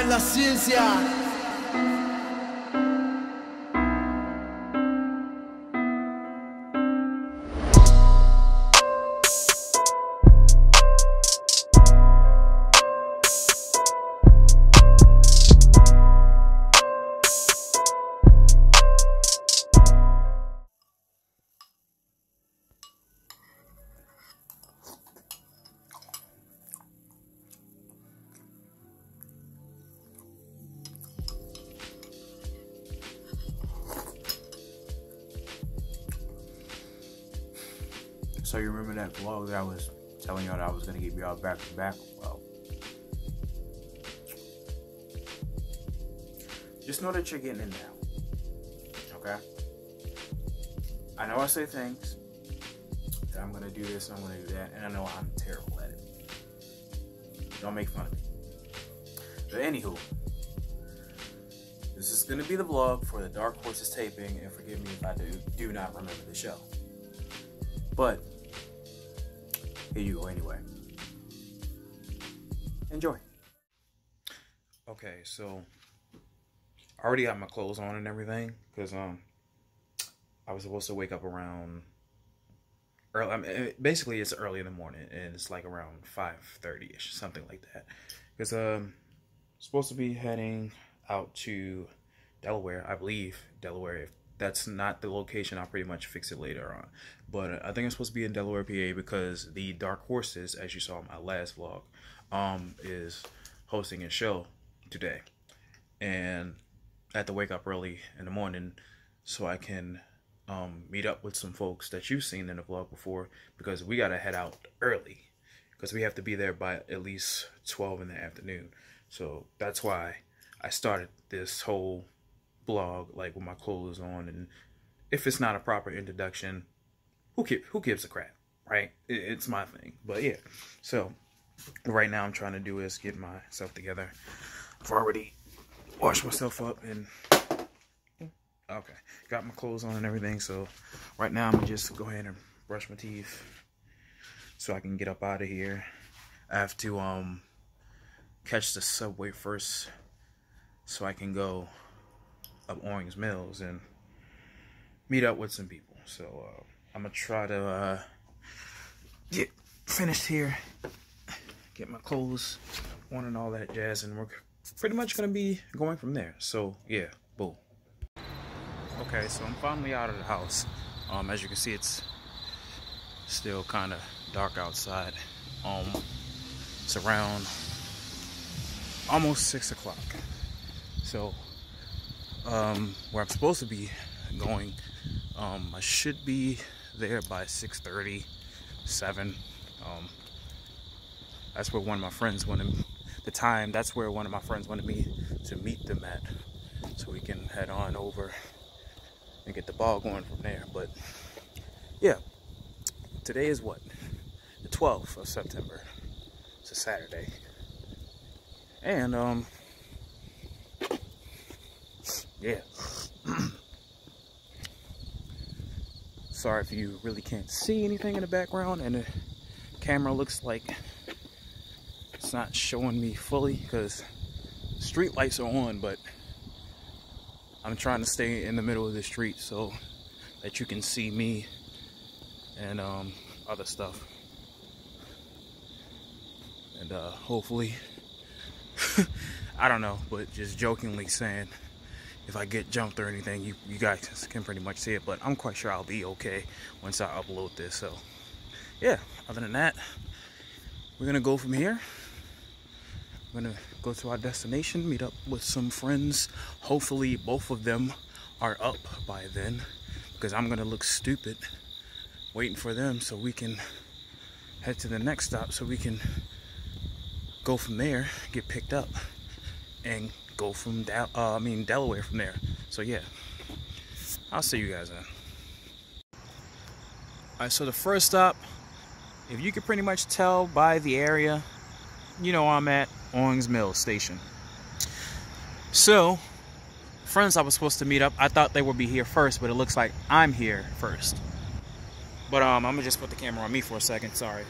en la ciencia. So you remember that vlog that I was telling y'all that I was gonna give y'all back to back? Well, just know that you're getting in now. Okay. I know I say things that I'm gonna do this and I'm gonna do that, and I know I'm terrible at it. Don't make fun of me. But anywho, this is gonna be the vlog for the Dark Horses taping, and forgive me if I do do not remember the show. But here you go anyway. Enjoy. Okay, so I already got my clothes on and everything because um I was supposed to wake up around early. I mean, basically, it's early in the morning and it's like around five thirty ish, something like that. Because um supposed to be heading out to Delaware, I believe Delaware. If that's not the location, I'll pretty much fix it later on. But uh, I think I'm supposed to be in Delaware, PA, because the Dark Horses, as you saw in my last vlog, um, is hosting a show today, and I have to wake up early in the morning so I can um, meet up with some folks that you've seen in the vlog before, because we gotta head out early, because we have to be there by at least 12 in the afternoon. So that's why I started this whole blog like with my clothes on and if it's not a proper introduction who gives who gives a crap right? It, it's my thing but yeah. So right now i'm trying to do is get myself together. I've already washed myself up and okay. Got my clothes on and everything so right now i'm gonna just go ahead and brush my teeth so i can get up out of here. I have to um catch the subway first so i can go up Owings Mills and meet up with some people. So uh, I'm gonna try to uh, get finished here, get my clothes on and all that jazz, and we're pretty much gonna be going from there. So yeah, boo. Okay, so I'm finally out of the house. Um, as you can see, it's still kind of dark outside. Um, it's around almost six o'clock. So um, where I'm supposed to be going. Um, I should be there by 6:30, 7. Um, that's where one of my friends wanted the time. That's where one of my friends wanted me to meet them at, so we can head on over and get the ball going from there. But yeah, today is what the 12th of September. It's a Saturday, and um yeah. Sorry if you really can't see anything in the background and the camera looks like it's not showing me fully because street lights are on, but I'm trying to stay in the middle of the street so that you can see me and um, other stuff. And uh, hopefully, I don't know, but just jokingly saying, if I get jumped or anything, you, you guys can pretty much see it. But I'm quite sure I'll be okay once I upload this. So, yeah, other than that, we're to go from here. We're going to go to our destination, meet up with some friends. Hopefully, both of them are up by then because I'm to look stupid waiting for them so we can head to the next stop so we can go from there, get picked up, and go from Del uh, I mean Delaware from there. So yeah, I'll see you guys then. All right, so the first stop, if you could pretty much tell by the area, you know I'm at Owings Mill Station. So, friends I was supposed to meet up, I thought they would be here first, but it looks like I'm here first. But um, I'm gonna just put the camera on me for a second. Sorry.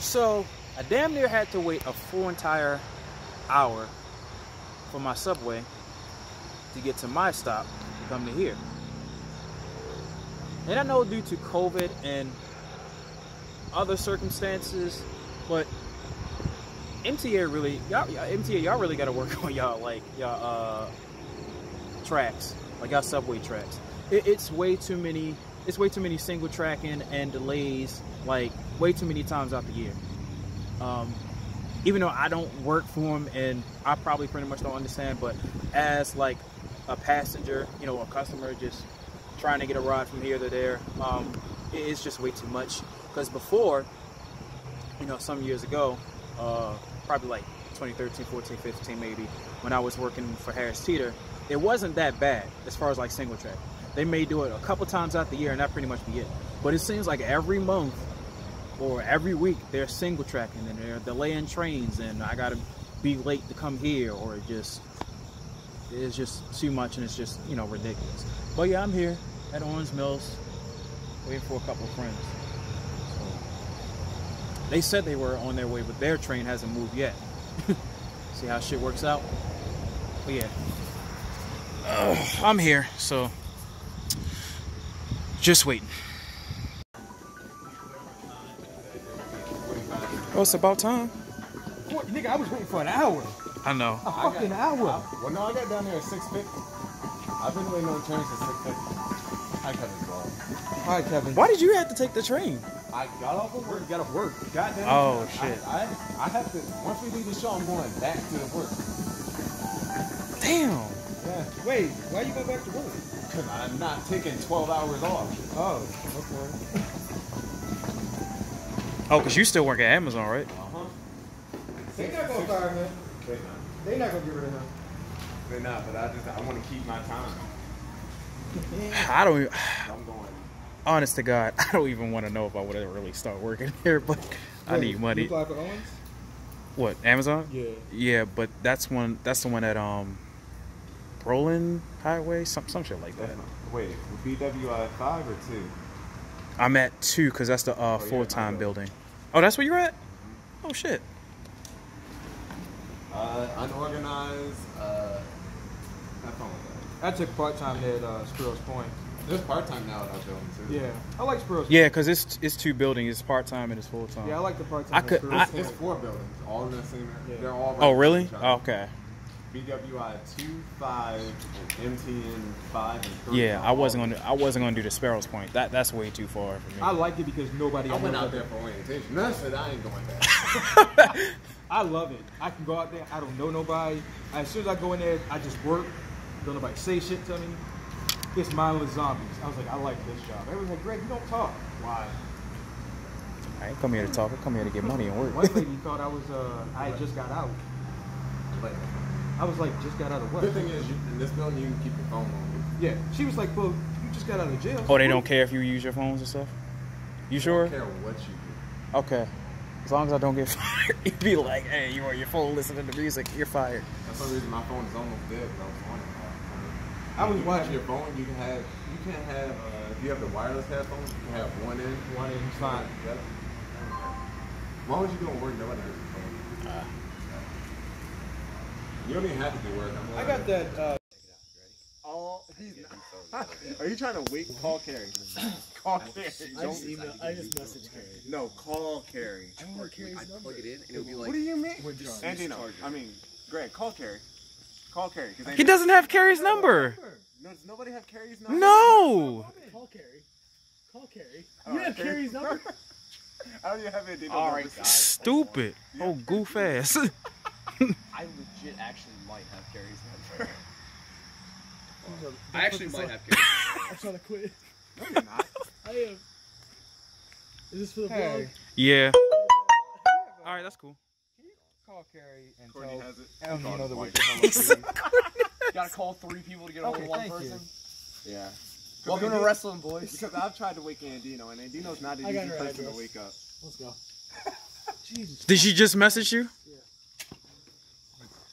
So I damn near had to wait a full entire hour for my subway to get to my stop to come to here. And I know due to COVID and other circumstances, but MTA really, y'all, MTA, y'all really got to work on y'all like y'all uh, tracks, like y'all subway tracks. It, it's way too many. It's way too many single tracking and delays, like way too many times out the year. Um, even though I don't work for them and I probably pretty much don't understand, but as like a passenger, you know, a customer just trying to get a ride from here to there, um, it's just way too much. Because before, you know, some years ago, uh, probably like 2013, 14, 15 maybe, when I was working for Harris Teeter, it wasn't that bad as far as like single track. They may do it a couple times out the year and that pretty much be it. But it seems like every month or every week they're single tracking and they're delaying trains and I gotta be late to come here or it just it's just too much and it's just you know ridiculous. But yeah, I'm here at Owings Mills waiting for a couple of friends. So they said they were on their way, but their train hasn't moved yet. See how shit works out. But yeah, I'm here, so just waiting. Oh, it's about time. What, nigga, I was waiting for an hour. I know. A fucking hour. Well, no, I got down there at 6.50. I've been waiting on trains since 6.50. I cut it off. All right, Kevin. Why did you have to take the train? I got off of work, got off work. Goddamn. Oh, I- shit. I, I, have to, once we leave the show, I'm going back to work. Damn. Yeah. Wait, why you go back to work? Because I'm not taking 12 hours off. Oh, okay. Oh, because you still work at Amazon, right? Uh-huh. They not gonna fire him. They not. They not gonna get rid of him. They're not, but I just, I want to keep my time. I don't. Even, I'm going. honest to God, I don't even want to know if I would ever really start working here, but I need money. You apply for Owens? What Amazon? Yeah. Yeah, but that's one. That's the one at um, Roland Highway, some some shit like that. Wait, BWI 5 or 2? I'm at two because that's the uh, yeah, full time my bad. building. Oh, that's where you're at? Oh shit. Uh, unorganized, uh, have fun with I took part time at uh, Sparrows Point. that. There's part-time now at our building, too. Yeah, I like Squirrels. Yeah, because it's it's two buildings. It's part time and it's full time. Yeah, I like the part time. I time. could- I- It's four buildings, all in the same area. Yeah. They're all right oh really? to each. Oh, okay. BWI two, five, and MTN five, and three. Yeah, I wasn't gonna I wasn't gonna do the Sparrows Point. That that's way too far for me. I liked it because nobody. I went out there for orientation. None said I ain't going there. I love it. I can go out there. I don't know nobody. As soon as I go in there, I just work. Don't nobody say shit to me. It's mindless zombies. I was like, I like this job. Everyone's like, Greg, you don't talk. Why? I ain't come here to talk. I come here to get money and work. One work. lady thought I was. Uh, I had just got out. But I was like, just got out of what? good thing is, you, in this building, you can keep your phone on Yeah. She was like, well, you just got out of jail. oh, they don't care if you use your phones and stuff. You you. sure? I don't care what you do. Okay. As long as I don't get fired, you'd be like, hey, you on your phone listening to music, you're fired. That's the reason my phone is almost dead. But I was on it. I was you watching- your phone. You can have. You can't have. Uh, if you have the wireless headphones, you can have one in. One in, fine. Yep. As long as you don't work, nobody has your phone. Ah. You don't even have to do work. I'm I got that. Uh, all. He's not. Are you trying to wait? Call Carrie. call Carrie. I just email. I just messaged Carrie. No, call Carrie. I don't know Carrie's number. plug it in and it'll be What do you mean? We're just- Andino. I mean, Greg, call Carrie. Call Carrie. 'cause He doesn't have Carrie's number. No, does nobody have Carrie's number? No. Call Carrie. Call Carrie. Oh, You have Carrie. Carrie's number? How do you have Andino's All number? right, guys. Stupid. Oh, goof ass. I legit actually might have Carrie's number. I actually might have Carrie's I'm trying to quit. No, you're not. I am. Is this for the Hey. vlog? yeah. All right, that's cool. call Carrie and Courtney tell. has it. I don't know his the way wife. to hello You gotta call three people to get a hold Okay, of one thank you. person. Yeah. Welcome to Andino- wrestling, boys. Because I've tried to wake Andino, and Andino's not an I got easy person address. to wake up. Let's go. Jesus. Did she just message you?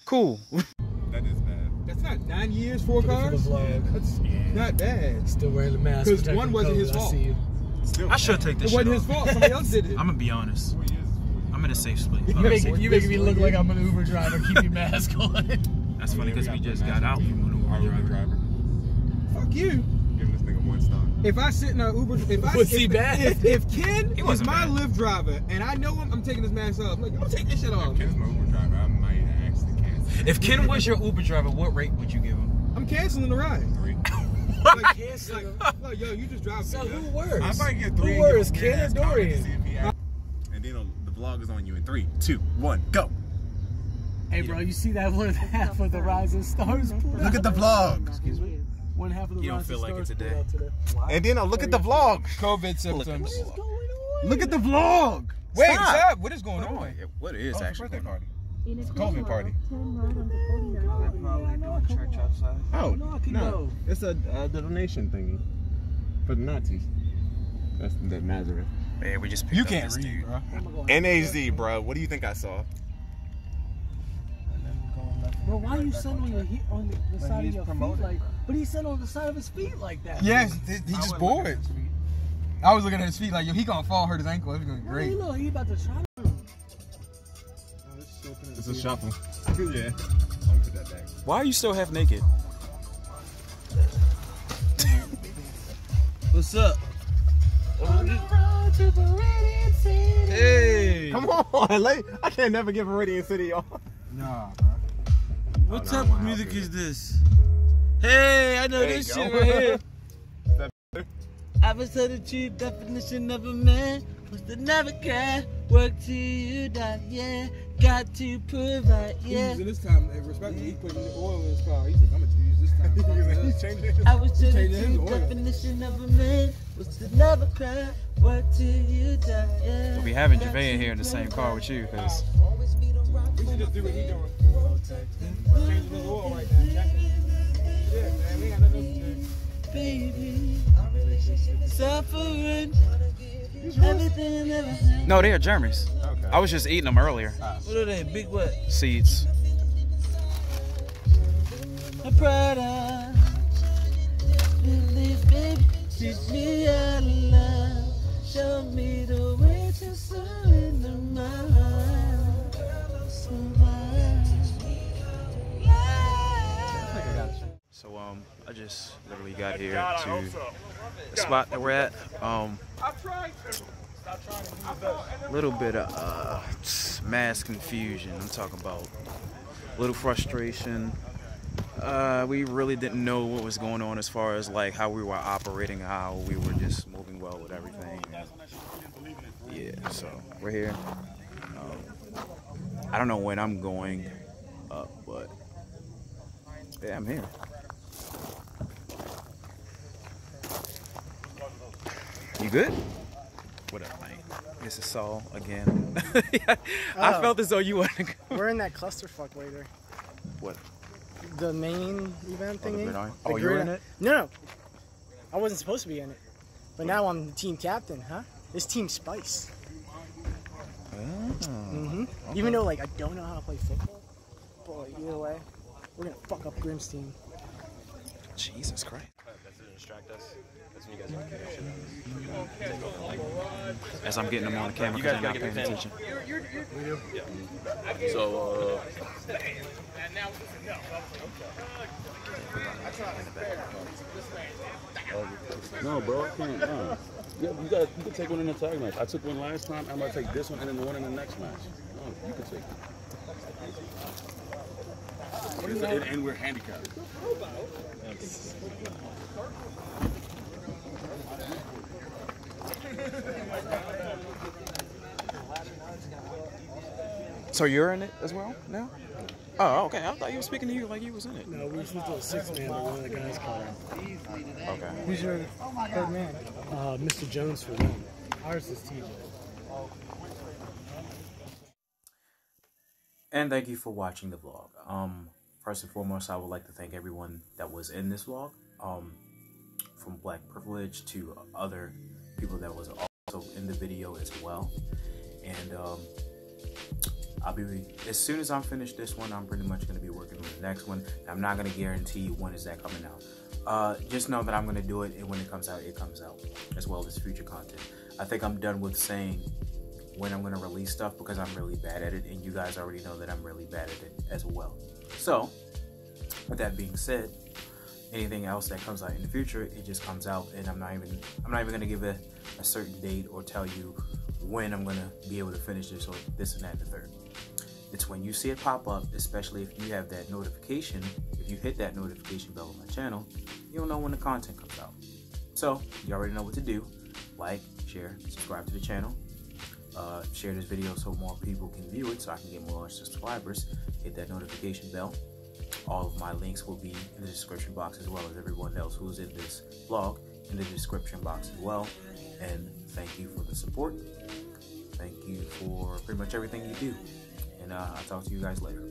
Cool. That is bad. That's not nine years, four For the cars. vlog. That's Yeah. not bad. Still wearing the mask. Because one wasn't COVID. his I fault. see you. Still I should take this. It this wasn't shit his fault. Somebody else did it. I'm gonna be honest. I'm I'm in a safe space. You making you making me look like I'm an Uber driver. Keep your mask on. That's funny because we just got out from an Uber Uber driver. driver. Fuck you. Give this nigga one star. If I sit in an Uber, if I Was if, he bad? If, if Ken He is wasn't my bad. Lyft driver and I know him, I'm taking his mask off. Like, I'm taking this shit off. If Ken's my Uber driver, I might actually cancel. If Ken was your Uber driver, what rate would you give him? I'm canceling the ride. Three. Like, like, like, yo, you just drive So me. who yo. worse? I might get Who three. and worse, Ken or ass comment to Dorian? see if he act- And then um, the vlog is on you in three, two, one, go. Hey, bro, you see that one half of the Rising Stars? Mhm. Look at the out? vlog. One half of the You don't feel like it today? today. And then I'll look at the vlog. COVID symptoms. What is going on? Look at the vlog. Wait, Stop. stop. What is going on? what is Oh, it's a actually going on? Party. It's COVID party. Church outside. Oh, No, I can no. go. It's a uh, donation thingy for the Nazis. That's the Nazareth. Man, we just picked You up can't this read, dude. bro. NAZ, bro. What do you think I saw? Bro, why you sitting on your he- on the, the side of your feet like? But he's sitting on the side of his feet like that. Yes, he, he just bored. I was looking at his feet like, yo, he gonna fall, hurt his ankle. It's gonna be great. you know he about to try to. It's a shuffle. yeah. I'll put that back. Why are you still half naked? What's up? Hey. Come on, like, I can't never give a Radiant City off. Nah, What Oh, type of music is this? Hey, I know There this shit go. right here. I was told the true definition of a man was to never care, work till you die. Yeah, got to provide. He's using this time, eh, and respectfully, he putting the oil in his car. He's like, I'm gonna use this time. He's changing I was told the true definition of a man was to never cry, work till you die. Yeah, We having Javea in here in the same car with you because We should just do what he doing. Changing his oil right now. Yeah, man, we ain't got nothing else to do. baby, suffering, everything and everything. no, they are Germans. Okay. I was just eating them earlier. What are they? Big what? Seeds. Prada. Teach me how. Show me the way to surrender my. So um, I just literally got here to the spot that we're at. Um, little bit of uh, mass confusion. I'm talking about a little frustration. Uh, we really didn't know what was going on as far as like how we were operating, how we were just moving well with everything. Yeah, so we're here. Um, I don't know when I'm going up, but yeah, I'm here. You good? What up, man? This is Saul again. I Oh. felt as though you were. We're in that clusterfuck later. What? The main event Oh, the thingy. gridiron? The Oh, you were in it? No, no. I wasn't supposed to be in it. But now I'm the team captain, huh? This team Spice. hmm Even though like I don't know how to play football, but like, either way, we're gonna fuck up Grimm's team. Jesus Christ. As I'm getting them on the camera because they're not paying attention. So, uh, No, bro, I can't. No. Yeah, you got. You can take one in the tag match. I took one last time. I'm gonna take this one and then the one in the next match. No, you can take it. And, and we're handicapped. So you're in it as well now? Oh, okay. I thought you were speaking to you like you was in it. No, we were supposed to do a six man, but one of the guys called. Okay. Who's your third man? Uh, Mr. Jones for one. Ours is TJ. And thank you for watching the vlog. Um, first and foremost, I would like to thank everyone that was in this vlog. Um, from Black Privilege to other people that was also in the video as well. And um, I'll be as soon as I'm finished this one, I'm pretty much to be working on the next one. I'm not to guarantee when is that coming out. Uh, just know that I'm to do it, and when it comes out, it comes out, as well as future content. I think I'm done with saying when I'm gonna release stuff because I'm really bad at it, and you guys already know that I'm really bad at it as well. So, with that being said, anything else that comes out in the future, it just comes out, and I'm not even I'm not even gonna give a, a certain date or tell you when I'm gonna be able to finish this or this and that and the third. It's when you see it pop up, especially if you have that notification. If you hit that notification bell on my channel, you'll know when the content comes out. So you already know what to do. Like, share, subscribe to the channel. Uh, share this video so more people can view it so I can get more subscribers. Hit that notification bell. All of my links will be in the description box as well as everyone else who's in this vlog in the description box as well. And thank you for the support. Thank you for pretty much everything you do. And uh, I'll talk to you guys later.